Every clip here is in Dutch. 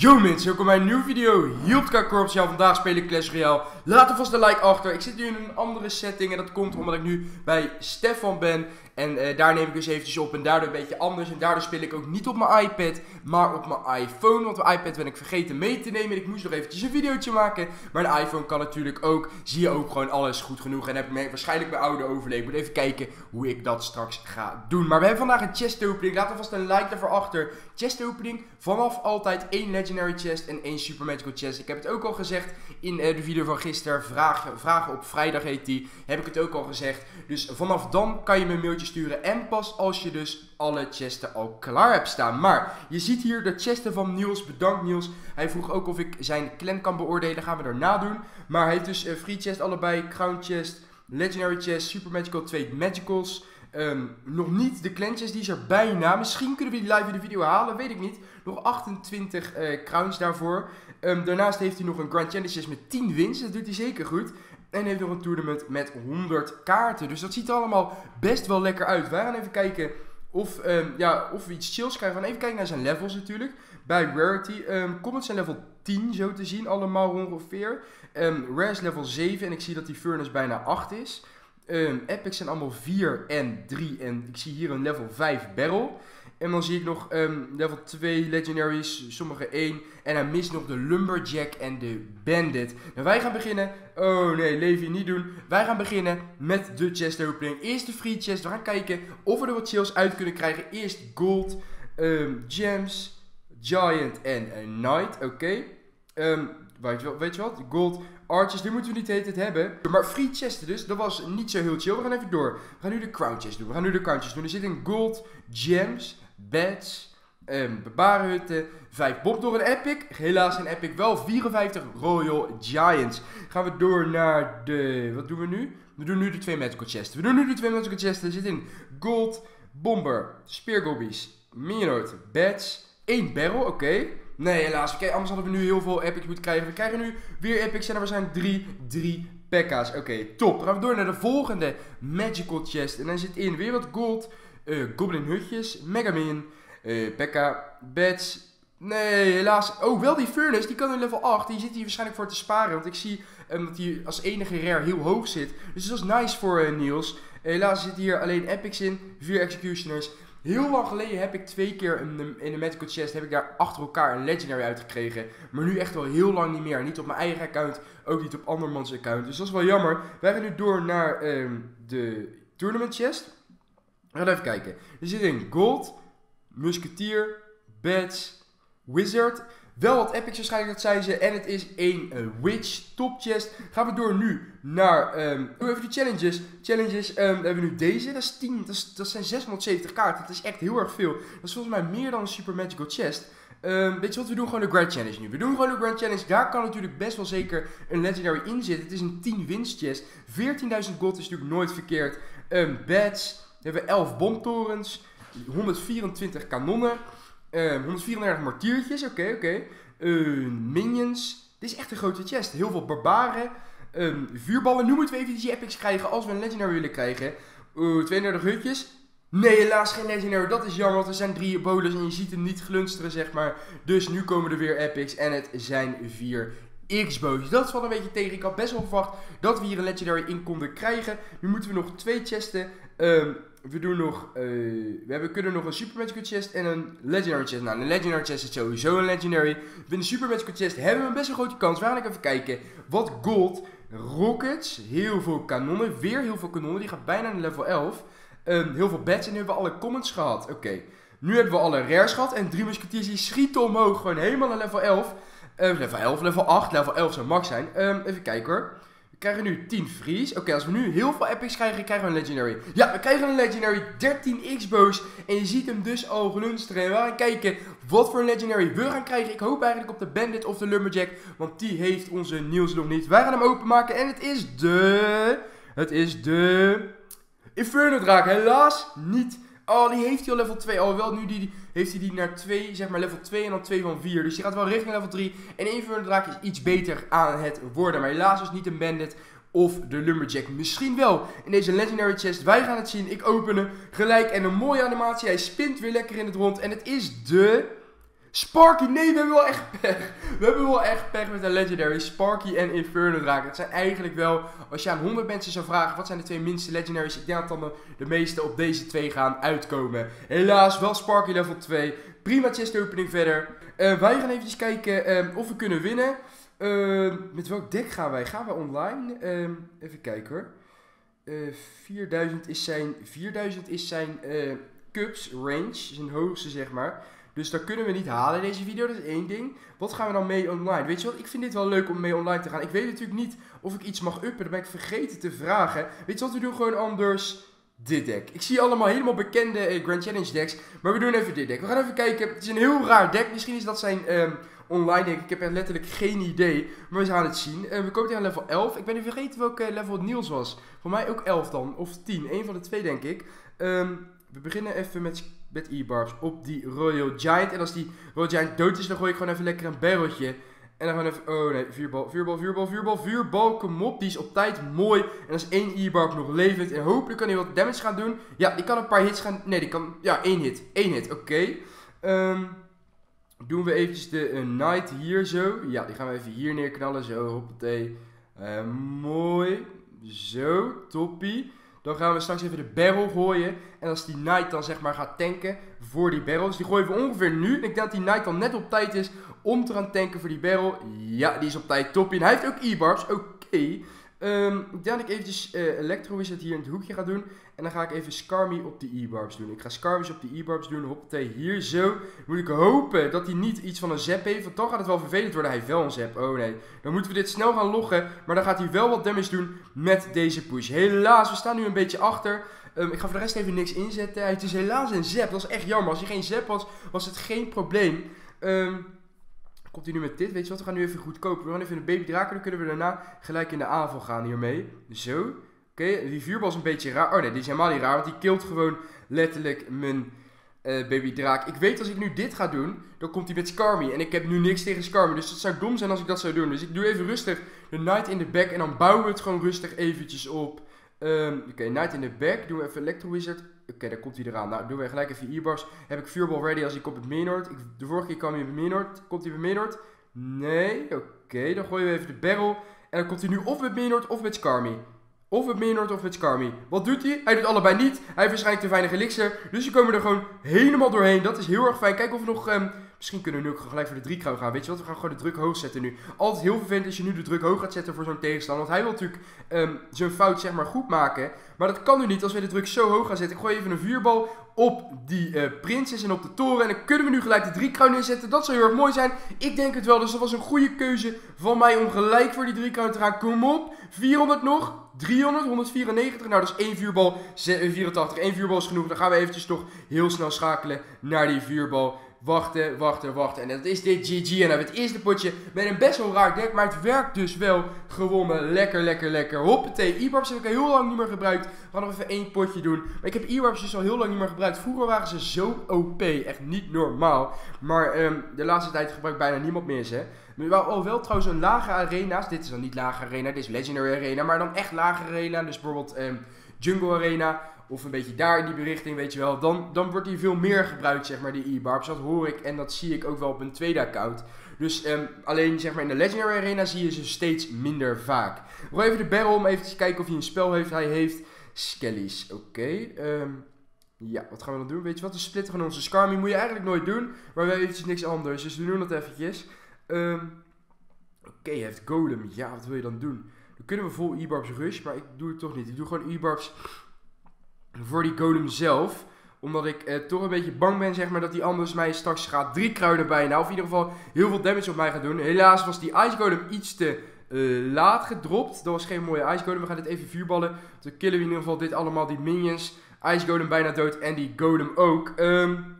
Yo mensen, welkom bij een nieuwe video hier op. Ja, vandaag speel ik Clash Royale. Laat alvast een like achter. Ik zit nu in een andere setting en dat komt omdat ik nu bij Stefan ben. En uh, daar neem ik dus eventjes op en daardoor een beetje anders. En daardoor speel ik ook niet op mijn iPad, maar op mijn iPhone. Want mijn iPad ben ik vergeten mee te nemen. Ik moest nog eventjes een videootje maken. Maar de iPhone kan natuurlijk ook. Zie je ook gewoon alles goed genoeg. En heb ik waarschijnlijk mijn oude overleefd. Moet even kijken hoe ik dat straks ga doen. Maar we hebben vandaag een chest opening. Laat alvast een like daarvoor achter. Chest opening. Vanaf altijd één legendary chest en één super magical chest. Ik heb het ook al gezegd in uh, de video van gisteren. Vragen, vragen op vrijdag heet die. Heb ik het ook al gezegd. Dus vanaf dan kan je me een mailtje sturen. En pas als je dus alle chesten al klaar hebt staan. Maar je ziet hier de chesten van Niels. Bedankt Niels. Hij vroeg ook of ik zijn clan kan beoordelen. Gaan we daarna doen. Maar hij heeft dus uh, free chest allebei. Crown chest, legendary chest, super magical, twee magicals. Um, nog niet de klantjes, die is er bijna. Misschien kunnen we die live in de video halen, weet ik niet. Nog 28 uh, crowns daarvoor. Um, daarnaast heeft hij nog een Grand Challenges met 10 wins, dat doet hij zeker goed. En heeft nog een tournament met 100 kaarten. Dus dat ziet er allemaal best wel lekker uit. Wij gaan even kijken of, um, ja, of we iets chills krijgen. Even kijken naar zijn levels natuurlijk. Bij Rarity um, comments zijn level 10 zo te zien, allemaal ongeveer. Um, Rare is level 7 en ik zie dat die Furnace bijna 8 is. Epics zijn allemaal 4 en 3 en ik zie hier een level 5 barrel. En dan zie ik nog um, level 2 legendaries, sommige 1. En hij mist nog de Lumberjack en de Bandit. Nou, wij gaan beginnen. Oh nee, Levi, niet doen. Wij gaan beginnen met de chest opening. Eerst de free chest. We gaan kijken of we er wat chills uit kunnen krijgen. Eerst gold, um, gems, giant en knight. Oké. Okay. weet, je, weet je wat? Gold, arches, die moeten we niet de hebben. Maar free chesten dus, dat was niet zo heel chill. We gaan even door. We gaan nu de crown chest doen. We gaan nu de crown chest doen. Er zit een gold, gems, beds, um, bebarenhutten, 5 bob door een epic. Helaas een epic wel 54 Royal Giants. Gaan we door naar de, wat doen we nu? We doen nu de twee magical chests. We doen nu de twee magical chests. Er zit in gold, bomber, speargobbies, minoot, beds, 1 barrel, oké. Nee, helaas. Okay, anders hadden we nu heel veel epics moeten krijgen. We krijgen nu weer epics en er zijn 3, 3 pekka's. Oké, top. Dan gaan we door naar de volgende magical chest. En dan zit in weer wat gold, goblin hutjes, megamin, uh, pekka, beds. Nee, helaas. Oh, wel die furnace. Die kan in level 8. Die zit hier waarschijnlijk voor te sparen. Want ik zie dat hij als enige rare heel hoog zit. Dus dat is nice voor uh, Niels. helaas zit hier alleen epics in. 4 executioners. Heel lang geleden heb ik twee keer in de, Magical Chest heb ik daar achter elkaar een Legendary uitgekregen. Maar nu echt wel heel lang niet meer. Niet op mijn eigen account, ook niet op andermans account. Dus dat is wel jammer. Wij gaan nu door naar um, de Tournament Chest. We gaan even kijken. Er zit in Gold, Musketeer, Bats, Wizard. Wel wat epics waarschijnlijk, dat zei ze. En het is een uh, Witch top chest. Gaan we door nu naar, um, even de challenges. Challenges, um, we hebben nu deze. Dat is 10, dat, is, dat zijn 670 kaarten. Dat is echt heel erg veel. Dat is volgens mij meer dan een Super Magical Chest. Um, weet je wat, we doen gewoon de Grand Challenge nu. We doen gewoon de Grand Challenge. Daar kan natuurlijk best wel zeker een Legendary in zitten. Het is een 10 winst chest. 14.000 gold is natuurlijk nooit verkeerd. Um, bats. We hebben 11 bomtorens. 124 kanonnen. Um, 134 martiertjes, oké, oké. Uh, minions. Dit is echt een grote chest. Heel veel barbaren. Um, vuurballen. Nu moeten we even die epics krijgen als we een legendary willen krijgen. Uh, 32 hutjes. Nee, helaas geen legendary. Dat is jammer, want er zijn drie bolus en je ziet hem niet glunsteren, zeg maar. Dus nu komen er weer epics en het zijn vier X-bo's. Dat valt een beetje tegen. Ik had best wel verwacht dat we hier een legendary in konden krijgen. Nu moeten we nog twee chesten. Um, we doen nog, uh, we hebben, kunnen nog een Super Magical Chest en een Legendary Chest. Nou, een Legendary Chest is sowieso een Legendary. Binnen Super Magical Chest hebben we een best een grote kans. We gaan even kijken. Wat gold, rockets, heel veel kanonnen, weer heel veel kanonnen. Die gaat bijna naar level 11. Um, heel veel bats en nu hebben we alle comments gehad. Oké, nu hebben we alle rares gehad en drie musketeers die schieten omhoog. Gewoon helemaal naar level 11. Uh, level 11, level 8, level 11 zou max zijn. Um, even kijken hoor krijgen nu 10 freeze. Oké, als we nu heel veel epics krijgen, krijgen we een legendary. Ja, we krijgen een legendary. 13 x-bows. En je ziet hem dus al glunsteren. En we gaan kijken wat voor een legendary we gaan krijgen. Ik hoop eigenlijk op de bandit of de lumberjack. Want die heeft onze Niels nog niet. Wij gaan hem openmaken. En het is de... Het is de... Inferno draak. Helaas niet Oh, die heeft hij al level 2. Oh, wel nu die, heeft hij die naar 2, zeg maar level 2 en dan 2 van 4. Dus die gaat wel richting level 3. En een van de draak is iets beter aan het worden. Maar helaas is niet een bandit of de Lumberjack. Misschien wel in deze Legendary Chest. Wij gaan het zien. Ik open hem gelijk. En een mooie animatie. Hij spint weer lekker in het rond. En het is de Sparky, nee, we hebben wel echt pech. We hebben wel echt pech met de Legendary. Sparky en Inferno Draken. Het zijn eigenlijk wel, als je aan 100 mensen zou vragen, wat zijn de twee minste Legendaries? Ik denk dat dan de, meeste op deze twee gaan uitkomen. Helaas, wel Sparky level 2. Prima chest opening verder. Uh, wij gaan even kijken um, of we kunnen winnen. Uh, met welk deck gaan wij? Gaan we online? Uh, even kijken hoor. 4000 is zijn, 4000 is zijn cups range, zijn hoogste zeg maar. Dus dat kunnen we niet halen in deze video, dat is één ding. Wat gaan we dan mee online? Weet je wat, ik vind dit wel leuk om mee online te gaan. Ik weet natuurlijk niet of ik iets mag uppen, dat ben ik vergeten te vragen. Weet je wat, we doen gewoon anders dit deck. Ik zie allemaal helemaal bekende eh, Grand Challenge decks, maar we doen even dit deck. We gaan even kijken, het is een heel raar deck, misschien is dat zijn... Um, online deck. Ik heb er letterlijk geen idee. Maar we gaan het zien. Uh, we komen tegen level 11. Ik ben nu vergeten welke level het Niels was. Voor mij ook 11 dan. Of 10. Eén van de twee denk ik. Um, we beginnen even met, met E-barbs op die Royal Giant. En als die Royal Giant dood is, dan gooi ik gewoon even lekker een barreltje. En dan gewoon even, oh nee, vuurbal, vuurbal, vuurbal, vuurbal, vuurbal, kom op. Die is op tijd mooi. En als één E-barb nog levend. En hopelijk kan hij wat damage gaan doen. Ja, die kan een paar hits gaan, nee, die kan, ja, één hit. één hit, oké. Okay. Um, doen we eventjes de uh, Knight hier zo. Ja, die gaan we even hier neerknallen, zo, hoppatee. Uh, mooi. Zo, toppie. Dan gaan we straks even de barrel gooien. En als die Knight dan zeg maar gaat tanken voor die barrel. Dus die gooien we ongeveer nu. En ik denk dat die Knight dan net op tijd is om te gaan tanken voor die barrel. Ja, die is op tijd toppie. En hij heeft ook e-barbs. Oké. Um, ik denk dat ik eventjes uh, Electro Wizard hier in het hoekje ga doen. En dan ga ik even Skarmy op de E-barbs doen. Ik ga Skarmy op de E-barbs doen. Hoppatee, hier zo. Moet ik hopen dat hij niet iets van een zap heeft. Want dan gaat het wel vervelend worden. Hij heeft wel een zap. Oh nee. Dan moeten we dit snel gaan loggen. Maar dan gaat hij wel wat damage doen met deze push. Helaas, we staan nu een beetje achter. Um, ik ga voor de rest even niks inzetten. Het is helaas een zap. Dat is echt jammer. Als hij geen zap was, was het geen probleem. Um, Komt hij nu met dit? Weet je wat? We gaan nu even goed kopen. We gaan even een baby draken. Dan kunnen we daarna gelijk in de aanval gaan hiermee. Zo. Oké, die vuurbal is een beetje raar. Oh nee, die is helemaal niet raar. Want die killt gewoon letterlijk mijn uh, baby draak. Ik weet als ik nu dit ga doen, dan komt hij met Skarmy. En ik heb nu niks tegen Skarmy. Dus dat zou dom zijn als ik dat zou doen. Dus ik doe even rustig de Knight in de back. En dan bouwen we het gewoon rustig eventjes op. Um, Oké, okay, Knight in de back. Doen we even Electro Wizard. Oké, okay, daar komt hij eraan. Nou, doen we gelijk even e-bars. Heb ik vuurbal ready als ik op het Maynard. de vorige keer kwam hij bij Maynard. Komt hij bij Maynard? Nee. Oké, dan gooien we even de barrel. En dan komt hij nu of met Maynard of met Skarmy. Of met Maynard of met Skarmy. Wat doet hij? Hij doet allebei niet. Hij heeft waarschijnlijk te weinig elixir. Dus we komen er gewoon helemaal doorheen. Dat is heel erg fijn. Kijk of we nog... Um, Misschien kunnen we nu ook gelijk voor de 3 crown gaan. Weet je wat? We gaan gewoon de druk hoog zetten nu. Altijd heel vervelend als je nu de druk hoog gaat zetten voor zo'n tegenstander. Want hij wil natuurlijk um, zo'n fout zeg maar goed maken. Maar dat kan nu niet als we de druk zo hoog gaan zetten. Ik gooi even een vuurbal op die uh, prinses en op de toren. En dan kunnen we nu gelijk de 3 crown inzetten. Dat zou heel erg mooi zijn. Ik denk het wel. Dus dat was een goede keuze van mij om gelijk voor die 3 crown te gaan. Kom op. 400 nog. 300, 194. Nou, dat is één vuurbal. 84. Eén vuurbal is genoeg. Dan gaan we eventjes toch heel snel schakelen naar die vuurbal wachten, wachten, wachten. En dat is dit GG. En dan het eerste potje met een best wel raar deck. Maar het werkt dus wel gewonnen. Lekker, lekker, lekker. Hoppatee. E-barbs heb ik al heel lang niet meer gebruikt. We gaan nog even één potje doen. Maar ik heb e-barbs dus al heel lang niet meer gebruikt. Vroeger waren ze zo OP. Echt niet normaal. Maar um, de laatste tijd gebruikt bijna niemand meer ze. Maar oh, wel trouwens een lage arena's. Dit is dan niet lage arena. Dit is Legendary Arena. Maar dan echt lage arena. Dus bijvoorbeeld um, Jungle Arena of een beetje daar in die berichting, weet je wel, dan, dan wordt die veel meer gebruikt, zeg maar, die e-barbs. Dat hoor ik en dat zie ik ook wel op een tweede account. Dus um, alleen zeg maar in de Legendary Arena zie je ze steeds minder vaak. We even de barrel om even te kijken of hij een spel heeft. Hij heeft Skellies. Oké. Um, ja, wat gaan we dan doen? Weet je wat? We splitten onze Skarmy. Moet je eigenlijk nooit doen. Maar we hebben eventjes niks anders. Dus we doen dat eventjes. Um, Oké, okay, heeft Golem. Ja, wat wil je dan doen? Dan kunnen we vol e-barbs rush. Maar ik doe het toch niet. Ik doe gewoon e-barbs voor die golem zelf. Omdat ik eh, toch een beetje bang ben, zeg maar, dat die anders mij straks gaat drie kruiden bijna. Of in ieder geval heel veel damage op mij gaat doen. Helaas was die Ice Golem iets te uh, laat gedropt. Dat was geen mooie Ice Golem. We gaan dit even vuurballen. Dan killen we in ieder geval dit allemaal, die minions. Ice Golem bijna dood en die Golem ook. Um,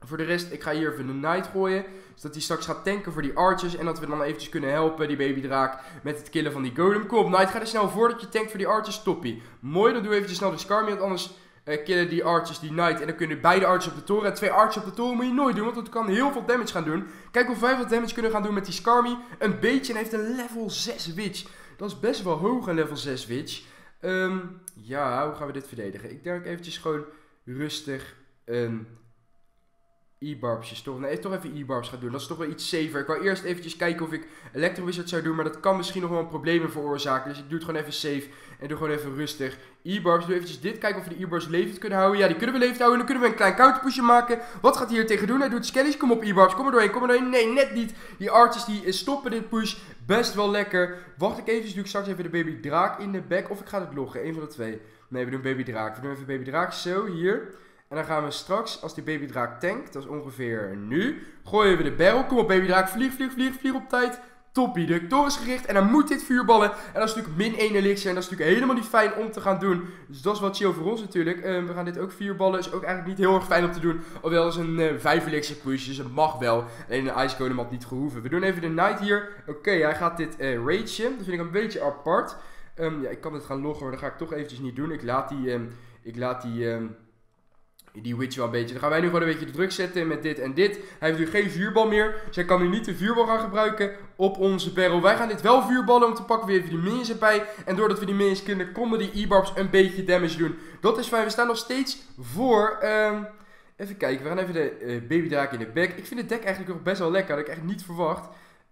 voor de rest, ik ga hier even een Knight gooien. Zodat hij straks gaat tanken voor die archers. En dat we dan eventjes kunnen helpen, die babydraak, met het killen van die golem. Kom op, Knight, ga er snel voor dat je tankt voor die archers. Toppie. Mooi, dan doe even snel de Skarmy, want anders uh, killen die archers die Knight. En dan kunnen beide archers op de toren. En twee archers op de toren moet je nooit doen, want dat kan heel veel damage gaan doen. Kijk of wij wat damage kunnen gaan doen met die Skarmy. Een beetje en heeft een level 6 witch. Dat is best wel hoog, een level 6 witch. Um, ja, hoe gaan we dit verdedigen? Ik denk eventjes gewoon rustig een E-barbsjes toch? Nee, toch even E-barbs gaan doen. Dat is toch wel iets safer. Ik wou eerst eventjes kijken of ik Electrowizard zou doen. Maar dat kan misschien nog wel problemen veroorzaken. Dus ik doe het gewoon even safe. En doe gewoon even rustig. E-barbs. Doe eventjes dit. Kijken of we de E-barbs levend kunnen houden. Ja, die kunnen we levend houden. En dan kunnen we een klein counterpushje maken. Wat gaat hij hier tegen doen? Hij doet skellies. Kom op E-barbs. Kom er doorheen. Kom er doorheen. Nee, net niet. Die archers die stoppen dit push. Best wel lekker. Wacht ik even. Doe ik straks even de baby draak in de back. Of ik ga het loggen. Een van de twee. Nee, we doen baby draak. We doen even baby draak. Zo, hier. En dan gaan we straks, als die babydraak tankt, dat is ongeveer nu, gooien we de barrel. Kom op babydraak, vlieg, vlieg, vlieg, vlieg op tijd. Toppie, de toren is gericht en dan moet dit vuurballen. En dat is natuurlijk min 1 elixir en dat is natuurlijk helemaal niet fijn om te gaan doen. Dus dat is wel chill voor ons natuurlijk. Uh, we gaan dit ook vuurballen, is ook eigenlijk niet heel erg fijn om te doen. Alhoewel is een uh, 5 elixir push, dus het mag wel. Alleen de ice golem had niet gehoeven. We doen even de knight hier. Oké, hij gaat dit uh, ragen. Dat vind ik een beetje apart. Um, ja, ik kan dit gaan loggen, maar dat ga ik toch eventjes niet doen. Ik laat die, um, ik laat die... die witch wel een beetje. Dan gaan wij nu gewoon een beetje de druk zetten met dit en dit. Hij heeft nu geen vuurbal meer. Zij kan nu niet de vuurbal gaan gebruiken op onze barrel. Wij gaan dit wel vuurballen om te pakken. We even die minions erbij. En doordat we die minions kunnen, konden die e-barbs een beetje damage doen. Dat is fijn. We staan nog steeds voor... Um, even kijken. We gaan even de uh, babydraak in de back. Ik vind het deck eigenlijk nog best wel lekker. Dat had ik echt niet verwacht.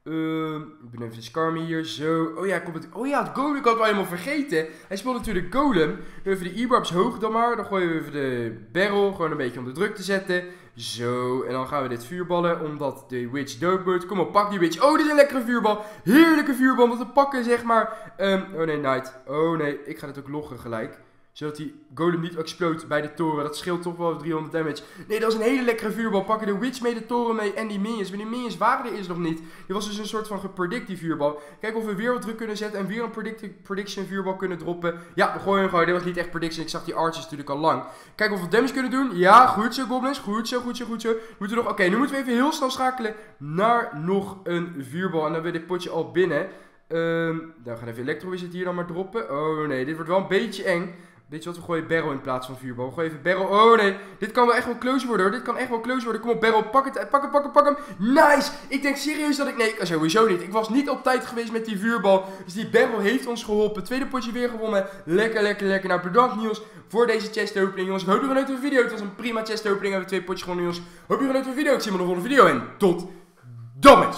Uh, ik ben even de Skarmy hier, zo. Oh ja, komt het. Oh ja, het Golem, ik had wel helemaal vergeten. Hij speelt natuurlijk Golem. Even de E-barbs hoog dan maar. Dan gooien we even de barrel, gewoon een beetje om de druk te zetten. Zo, en dan gaan we dit vuurballen, omdat de witch dood wordt. Kom op, pak die witch. Oh, dit is een lekkere vuurbal. Heerlijke vuurbal om te pakken, zeg maar. Um, oh nee, Knight. Oh nee, ik ga het ook loggen gelijk zodat die golem niet explode bij de toren. Dat scheelt toch wel 300 damage. Nee, dat is een hele lekkere vuurbal. Pakken de witch mee, de toren mee en die minions. Maar die minions waren er eerst nog niet. Die was dus een soort van gepredict, die vuurbal. Kijk of we weer wat druk kunnen zetten en weer een prediction vuurbal kunnen droppen. Ja, we gooien hem gewoon. Dit was niet echt prediction. Ik zag die archers natuurlijk al lang. Kijk of we damage kunnen doen. Ja, goed zo, goblins. Goed zo, goed zo, goed zo. Moeten we nog... Oké, nu moeten we even heel snel schakelen naar nog een vuurbal. En dan weer dit potje al binnen. Um, dan gaan even Electrowizard hier dan maar droppen. Oh nee, dit wordt wel een beetje eng. Weet je wat, we gooien barrel in plaats van vuurbal. We gooien even barrel. Oh nee, dit kan wel echt wel close worden hoor. Dit kan echt wel close worden. Kom op barrel, pak het, pak het, pak het, pak hem. Nice! Ik denk serieus dat ik... Nee, sowieso niet. Ik was niet op tijd geweest met die vuurbal. Dus die barrel heeft ons geholpen. Tweede potje weer gewonnen. Lekker, lekker, lekker. Nou, bedankt Niels voor deze chest opening jongens. Ik hoop genoten van de video. Het was een prima chest opening. We hebben twee potjes gewonnen jongens. Hoop genoten van de video. Ik zie je in de volgende video. En tot dan